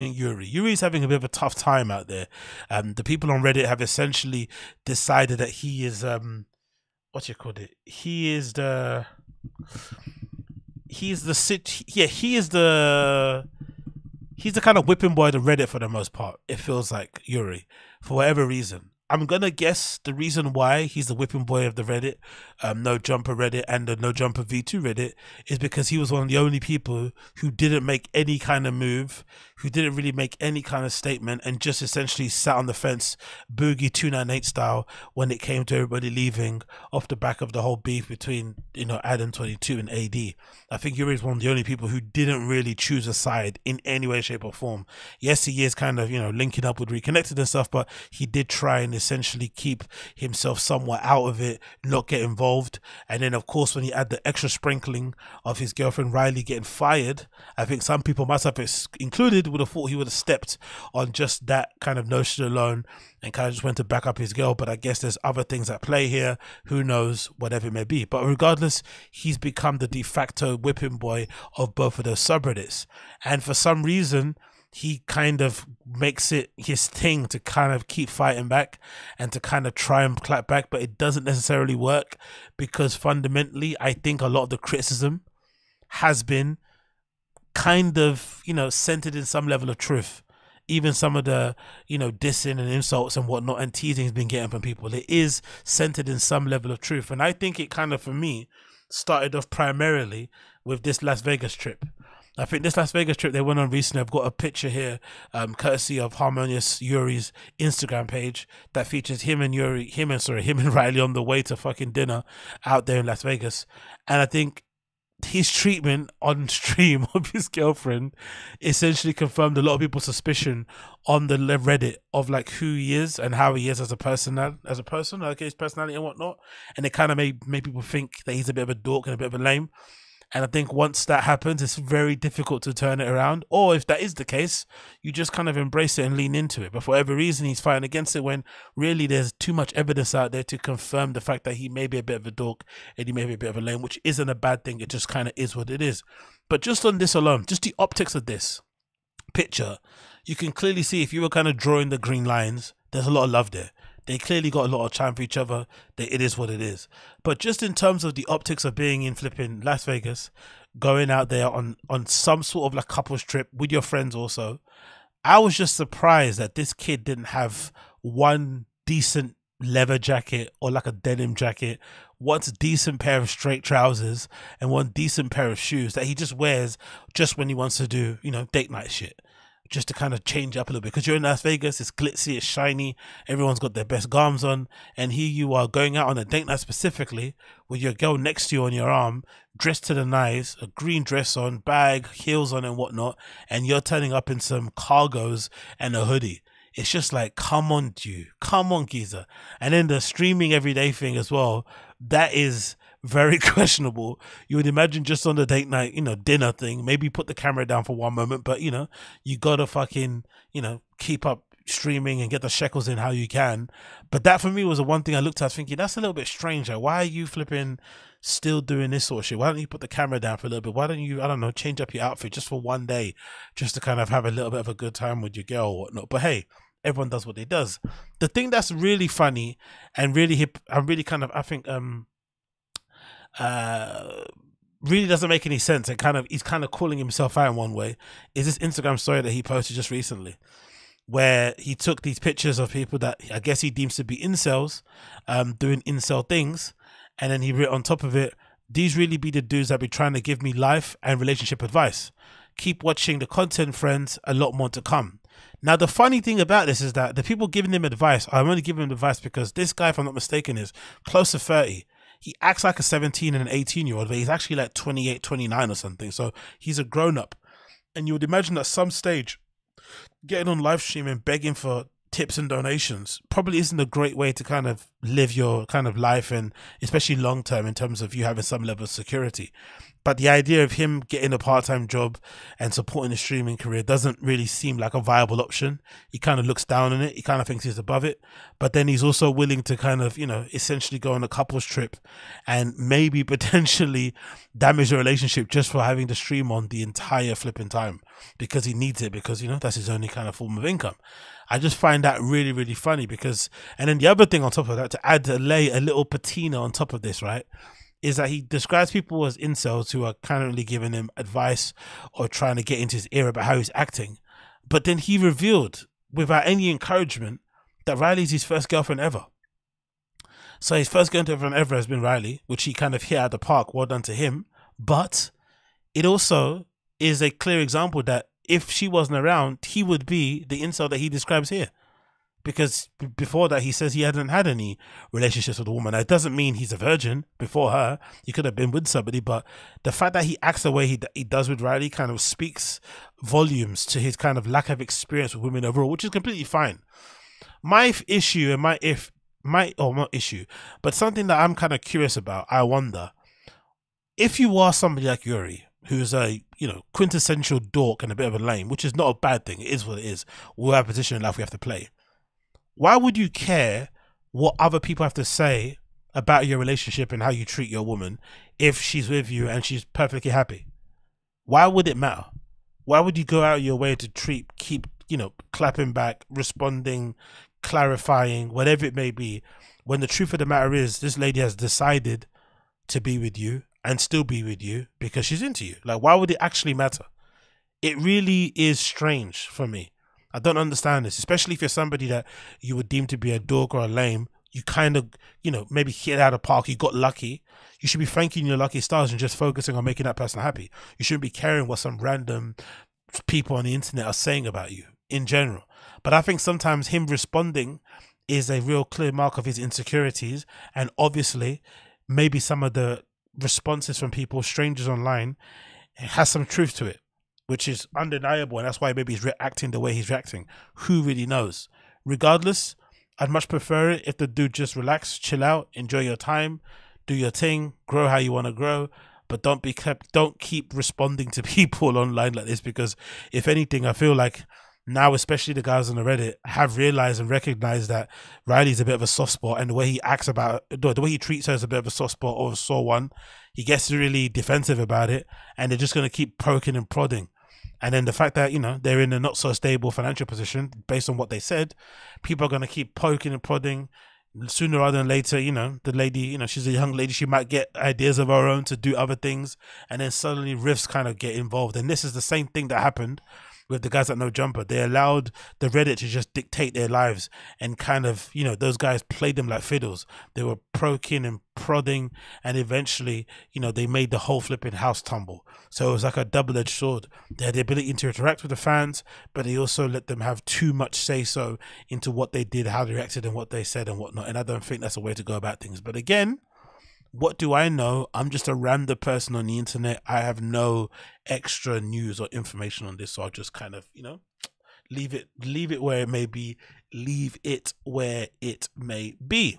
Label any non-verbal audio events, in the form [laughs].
Yuriy. Yuriy's having a bit of a tough time out there. Um, the people on Reddit have essentially decided that he is um, what you call it? He is the he's the sit. Yeah, he is the he's the kind of whipping boy to Reddit for the most part. It feels like Yuriy for whatever reason. I'm gonna guess the reason why he's the whipping boy of the Reddit, um, no jumper Reddit and the no jumper V2 Reddit is because he was one of the only people who didn't make any kind of move, who didn't really make any kind of statement, and just essentially sat on the fence, boogie two nine eight style, when it came to everybody leaving off the back of the whole beef between you know Adam twenty two and AD. I think Yuriy is one of the only people who didn't really choose a side in any way, shape, or form. Yes, he is kind of you know linking up with reconnected and stuff, but he did try and essentially keep himself somewhat out of it, not get involved. And then, of course, when he had the extra sprinkling of his girlfriend Riley getting fired, I think some people, myself included, would have thought he would have stepped on just that kind of notion alone and kind of just went to back up his girl. But I guess there's other things at play here. Who knows, whatever it may be. But regardless, he's become the de facto whipping boy of both of those subreddits. And for some reason, he kind of makes it his thing to kind of keep fighting back and to kind of try and clap back, but it doesn't necessarily work because fundamentally, I think a lot of the criticism has been kind of, you know, centered in some level of truth. Even some of the, you know, dissing and insults and whatnot and teasing has been getting from people. It is centered in some level of truth. And I think it kind of, for me, started off primarily with this Las Vegas trip I think this Las Vegas trip they went on recently, I've got a picture here, um, courtesy of Harmonious Yuriy's Instagram page that features him and Yuriy, him and sorry, [laughs] him and Riley on the way to fucking dinner out there in Las Vegas. And I think his treatment on [laughs] stream of his girlfriend essentially confirmed a lot of people's suspicion on the Reddit of like who he is and how he is as a person, uh, as a person, like his personality and whatnot. And it kind of made made people think that he's a bit of a dork and a bit of a lame. And I think once that happens, it's very difficult to turn it around. Or if that is the case, you just kind of embrace it and lean into it. But for whatever reason, he's fighting against it when really there's too much evidence out there to confirm the fact that he may be a bit of a dork and he may be a bit of a lame, which isn't a bad thing. It just kind of is what it is. But just on this alone, just the optics of this picture, you can clearly see if you were kind of drawing the green lines, there's a lot of love there. They clearly got a lot of time for each other. They, it is what it is. But just in terms of the optics of being in flipping Las Vegas, going out there on on some sort of like couples trip with your friends also, I was just surprised that this kid didn't have one decent leather jacket or like a denim jacket, one decent pair of straight trousers, and one decent pair of shoes that he just wears just when he wants to do, you know, date night shit just to kind of change up a little bit because you're in Las Vegas, it's glitzy, it's shiny, everyone's got their best garms on, and here you are going out on a date night specifically with your girl next to you on your arm, dressed to the nines, a green dress on, bag, heels on, and whatnot, and you're turning up in some cargos and a hoodie. It's just like, come on, you, come on, geezer. And then the streaming everyday thing as well, that is very [laughs] questionable. You would imagine just on the date night, you know, dinner thing, maybe put the camera down for one moment, but you know, you gotta fucking, you know, keep up streaming and get the shekels in how you can. But that for me was the one thing I looked at thinking, that's a little bit strange. Like, why are you flipping still doing this sort of shit? Why don't you put the camera down for a little bit? Why don't you, I don't know, change up your outfit just for one day, just to kind of have a little bit of a good time with your girl or whatnot. But hey, everyone does what they does. The thing that's really funny and really hip, and really kind of, I think, um, uh, really doesn't make any sense. And kind of he's kind of calling himself out in one way. Is this Instagram story that he posted just recently where he took these pictures of people that I guess he deems to be incels um doing incel things and then he wrote on top of it these really be the dudes that be trying to give me life and relationship advice. Keep watching the content friends. A lot more to come. Now the funny thing about this is that the people giving him advice I'm only giving him advice because this guy if I'm not mistaken is close to 30 he acts like a 17 and an 18 year old, but he's actually like 28, 29 or something. So he's a grown up. And you would imagine at some stage, getting on live stream and begging for tips and donations probably isn't a great way to kind of live your kind of life and especially long term in terms of you having some level of security. But the idea of him getting a part time job and supporting a streaming career doesn't really seem like a viable option. He kind of looks down on it. He kind of thinks he's above it. But then he's also willing to kind of, you know, essentially go on a couple's trip and maybe [laughs] potentially damage the relationship just for having to stream on the entire flipping time because he needs it because, you know, that's his only kind of form of income. I just find that really, really funny because, and then the other thing on top of that, to add to lay a little patina on top of this, right? Is that he describes people as incels who are currently giving him advice or trying to get into his ear about how he's acting. But then he revealed, without any encouragement, that Riley's his first girlfriend ever. So his first girlfriend ever has been Riley, which he kind of hit out the park. Well done to him. But it also is a clear example that if she wasn't around, he would be the incel that he describes here because before that he says he hadn't had any relationships with a woman. It doesn't mean he's a virgin before her. He could have been with somebody, but the fact that he acts the way he he does with Riley kind of speaks volumes to his kind of lack of experience with women overall, which is completely fine. My issue and my if my or not issue, but something that I'm kind of curious about. I wonder if you are somebody like Yuriy, who's a you know quintessential dork and a bit of a lame, which is not a bad thing. It is what it is. We have a position in life we have to play why would you care what other people have to say about your relationship and how you treat your woman if she's with you and she's perfectly happy? Why would it matter? Why would you go out of your way to treat, keep, you know, clapping back, responding, clarifying, whatever it may be, when the truth of the matter is this lady has decided to be with you and still be with you because she's into you? Like, why would it actually matter? It really is strange for me. I don't understand this, especially if you're somebody that you would deem to be a dog or a lame. You kind of, you know, maybe hit out of park. You got lucky. You should be thanking your lucky stars and just focusing on making that person happy. You shouldn't be caring what some random people on the internet are saying about you in general. But I think sometimes him responding is a real clear mark of his insecurities, and obviously, maybe some of the responses from people, strangers online, has some truth to it which is undeniable, and that's why maybe he's reacting the way he's reacting. Who really knows? Regardless, I'd much prefer it if the dude just relax, chill out, enjoy your time, do your thing, grow how you want to grow, but don't be kept, don't keep responding to [laughs] people online like this because if anything, I feel like now, especially the guys on the Reddit, have realized and recognized that Riley's a bit of a soft spot, and the way he acts about the way he treats her is a bit of a soft spot or a sore one. He gets really defensive about it, and they're just going to keep poking and prodding. And then the fact that, you know, they're in a not so stable financial position based on what they said, people are going to keep poking and prodding. Sooner rather than later, you know, the lady, you know, she's a young lady, she might get ideas of her own to do other things. And then suddenly rifts kind of get involved. And this is the same thing that happened with the guys that No Jumper. They allowed the Reddit to just dictate their lives and kind of, you know, those guys played them like fiddles. They were poking and prodding, and eventually, you know, they made the whole flipping house tumble. So it was like a double edged sword. They had the ability to interact with the fans, but they also let them have too much say so into what they did, how they reacted, and what they said and whatnot. And I don't think that's a way to go about things. But again, what do I know? I'm just a random person on the internet. I have no extra news or information on this, so I'll just kind of, you know, leave it leave it where it may be, leave it where it may be.